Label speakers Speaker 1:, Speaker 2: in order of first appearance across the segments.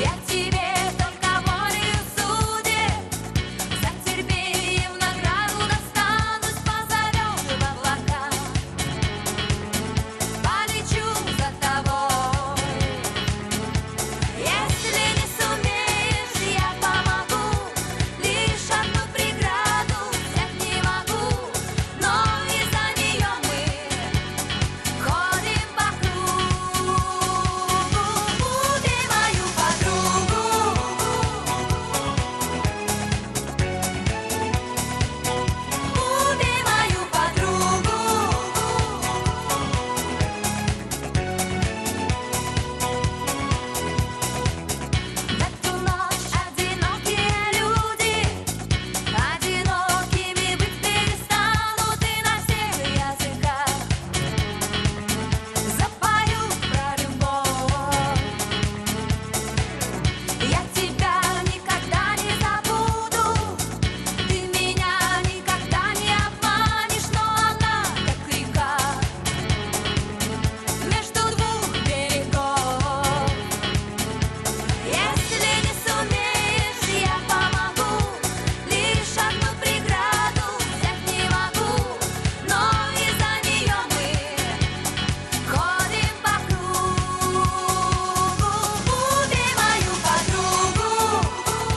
Speaker 1: Yeah.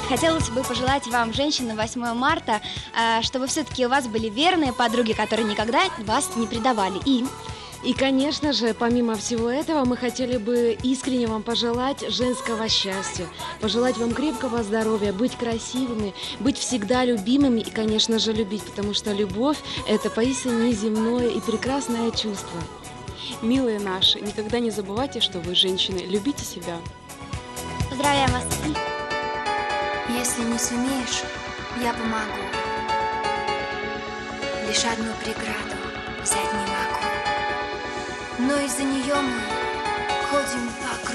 Speaker 1: Хотелось бы пожелать вам, женщины, 8 марта, э, чтобы все-таки у вас были верные подруги, которые никогда вас не предавали. И
Speaker 2: И, конечно же, помимо всего этого, мы хотели бы искренне вам пожелать женского счастья, пожелать вам крепкого здоровья, быть красивыми, быть всегда любимыми и, конечно же, любить, потому что любовь – это поистине неземное и прекрасное чувство.
Speaker 3: Милые наши, никогда не забывайте, что вы женщины. Любите себя.
Speaker 1: поздравляем вас.
Speaker 4: Если не сумеешь, я помогу. Лишь одну преграду взять не могу. Но из-за нее мы ходим по